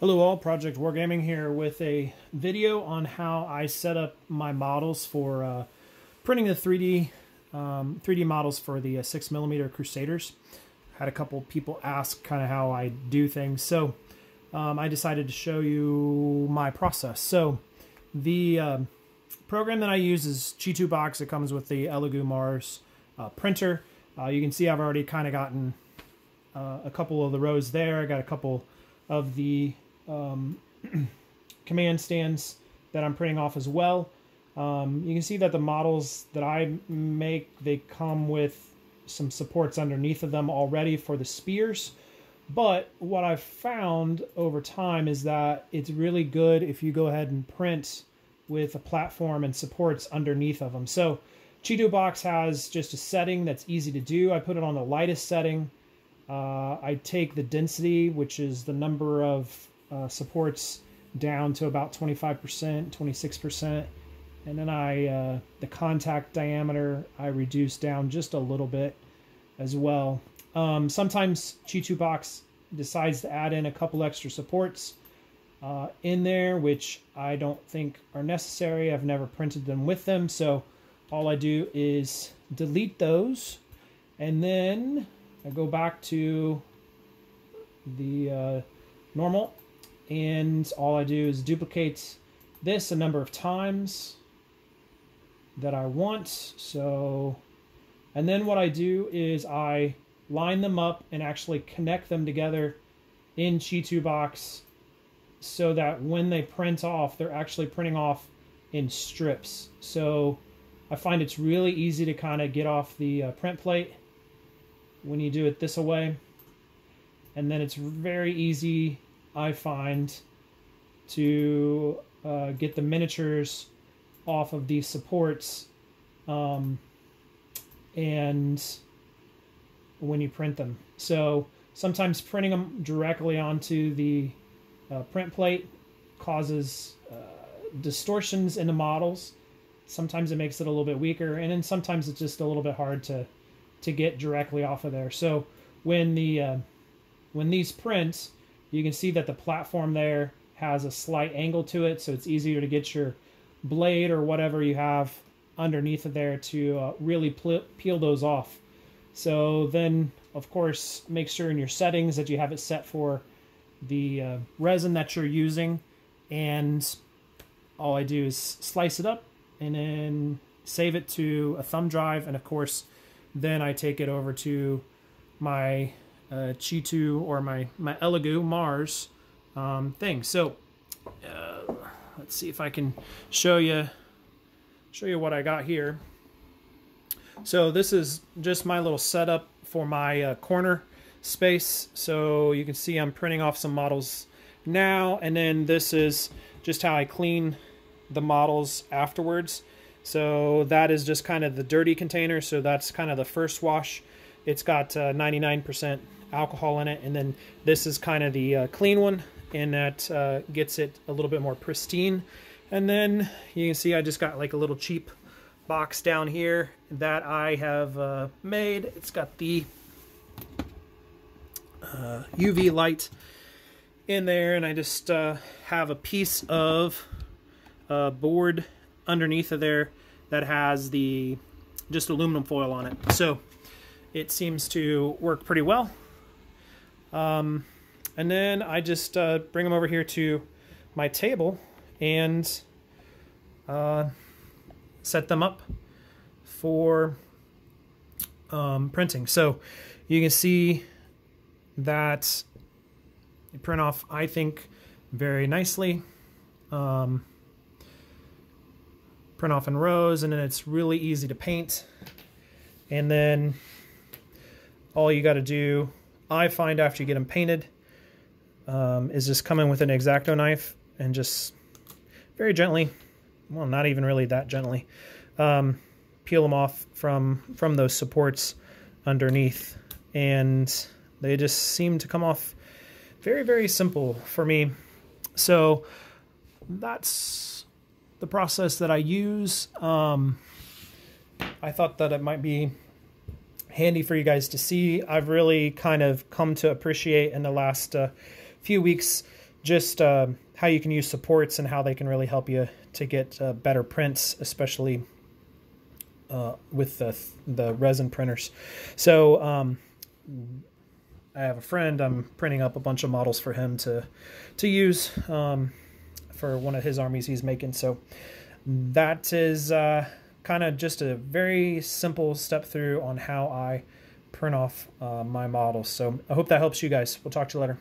Hello all, Project Wargaming here with a video on how I set up my models for uh, printing the 3D um, 3D models for the uh, 6mm Crusaders. Had a couple people ask kind of how I do things, so um, I decided to show you my process. So the uh, program that I use is ChiTuBox. It comes with the Elegoo Mars uh, printer. Uh, you can see I've already kind of gotten uh, a couple of the rows there. I got a couple of the um, command stands that I'm printing off as well. Um, you can see that the models that I make, they come with some supports underneath of them already for the spears. But what I've found over time is that it's really good if you go ahead and print with a platform and supports underneath of them. So ChiTuBox has just a setting that's easy to do. I put it on the lightest setting. Uh, I take the density, which is the number of uh, supports down to about 25%, 26%. And then I, uh, the contact diameter, I reduce down just a little bit as well. Um, sometimes ChiTuBox decides to add in a couple extra supports uh, in there, which I don't think are necessary. I've never printed them with them. So all I do is delete those. And then I go back to the uh, normal and all I do is duplicate this a number of times that I want. So, and then what I do is I line them up and actually connect them together in ChiTuBox so that when they print off, they're actually printing off in strips. So I find it's really easy to kind of get off the uh, print plate when you do it this way. And then it's very easy I find to uh, get the miniatures off of these supports um, and when you print them. So sometimes printing them directly onto the uh, print plate causes uh, distortions in the models. Sometimes it makes it a little bit weaker, and then sometimes it's just a little bit hard to to get directly off of there. So when the uh, when these print, you can see that the platform there has a slight angle to it, so it's easier to get your blade or whatever you have underneath of there to uh, really peel those off. So then, of course, make sure in your settings that you have it set for the uh, resin that you're using. And all I do is slice it up and then save it to a thumb drive. And of course, then I take it over to my uh, ChiTu or my, my Elegoo Mars um, thing. So uh, let's see if I can show you show you what I got here. So this is just my little setup for my uh, corner space. So you can see I'm printing off some models now, and then this is just how I clean the models afterwards. So that is just kind of the dirty container. So that's kind of the first wash. It's got 99% uh, alcohol in it. And then this is kind of the uh, clean one and that uh, gets it a little bit more pristine. And then you can see I just got like a little cheap box down here that I have uh, made. It's got the UV uh, light in there and I just uh, have a piece of uh, board underneath of there that has the just aluminum foil on it. So it seems to work pretty well. Um, and then I just uh, bring them over here to my table and uh, set them up for um, printing. So you can see that they print off, I think, very nicely. Um, print off in rows, and then it's really easy to paint. And then all you got to do, I find after you get them painted, um, is just come in with an X-Acto knife and just very gently, well, not even really that gently, um, peel them off from, from those supports underneath. And they just seem to come off very, very simple for me. So that's the process that I use. Um, I thought that it might be handy for you guys to see. I've really kind of come to appreciate in the last uh, few weeks just uh, how you can use supports and how they can really help you to get uh, better prints, especially uh, with the, the resin printers. So um, I have a friend. I'm printing up a bunch of models for him to to use um, for one of his armies he's making. So that is uh, kind of just a very simple step through on how I print off uh, my models. So I hope that helps you guys. We'll talk to you later.